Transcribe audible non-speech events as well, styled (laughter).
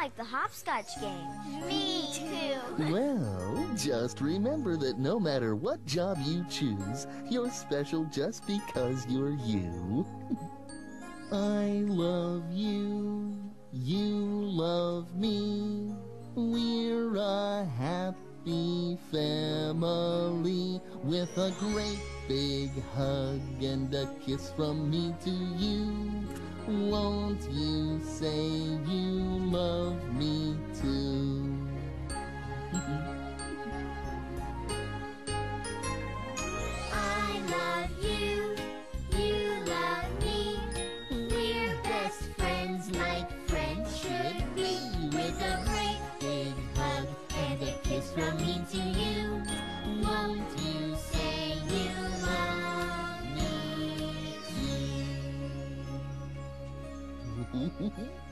like the hopscotch game. Me too. Well, just remember that no matter what job you choose, you're special just because you're you. (laughs) I love you. You love me. We're a happy family with a great big hug and a kiss from me to you. Won't you say you this will to you? Won't you say you love me? (laughs)